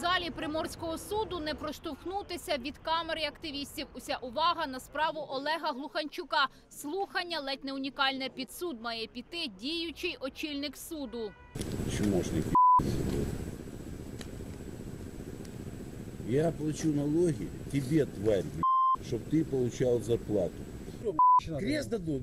залі приморського суду не проштовхнутися від камери активістів. Уся увага на справу Олега Глуханчука. Слухання ледь не унікальне. Під суд має піти діючий очільник суду. чмошник ебаный. Я плачу налоги тебе, тварь, чтобы ты получал зарплату. Крест дадут.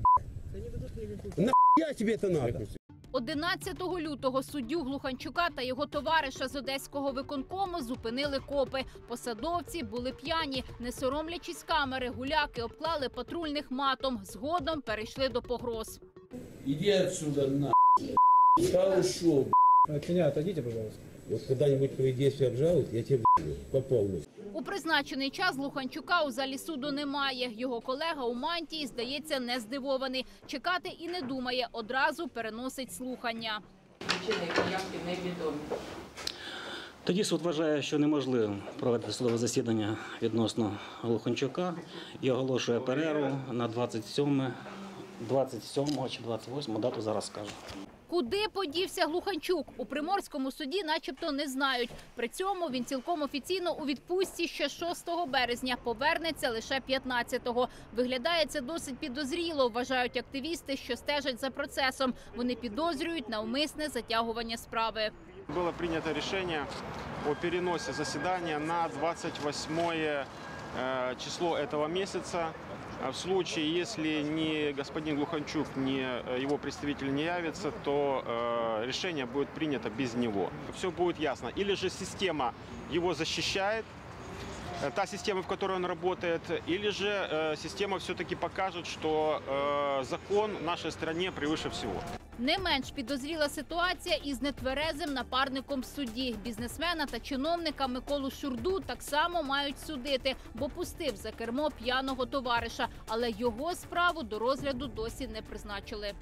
Нахуя тебе это надо? 11 лютого суддю Глуханчука та його товариша з одеського виконкому зупинили копи. Посадовці були п'яні, не соромлячись камери, гуляки обклали патрульних матом. Згодом перейшли до погроз. Иди отсюда, на. Я ушел. От меня отойдите, пожалуйста. Вот когда-нибудь твои действия обжалуют, я тебе по полной. У призначений час Глуханчука у залі суду немає. Його колега у мантії, здається, не здивований. Чекати і не думає, одразу переносить слухання. Причини явки невідомі. Тоді суд вважає, що неможливо провести судове засідання відносно Глуханчука і оголошує перерву на 27, 27 чи 28 дату зараз скажу. Куди подівся Глуханчук? У приморському суді, начебто, не знають. При цьому він цілком офіційно у відпустці ще 6 березня. Повернеться лише 15-го. Виглядає це досить підозріло. Вважають активісти, що стежать за процесом. Вони підозрюють навмисне затягування справи. Было принято решение о переносе заседания на 28 э, число этого месяца. А В случае, если ни господин Глуханчук, ни э, его представитель не явится, то э, решение будет принято без него. Все будет ясно. Или же система его защищает, э, та система, в которой он работает, или же э, система все-таки покажет, что э, закон в нашей стране превыше всего. Не менш підозріла ситуація із нетверезим напарником судді. Бізнесмена та чиновника Миколу Шурду так само мають судити, бо пустив за кермо п'яного товариша. Але його справу до розгляду досі не призначили.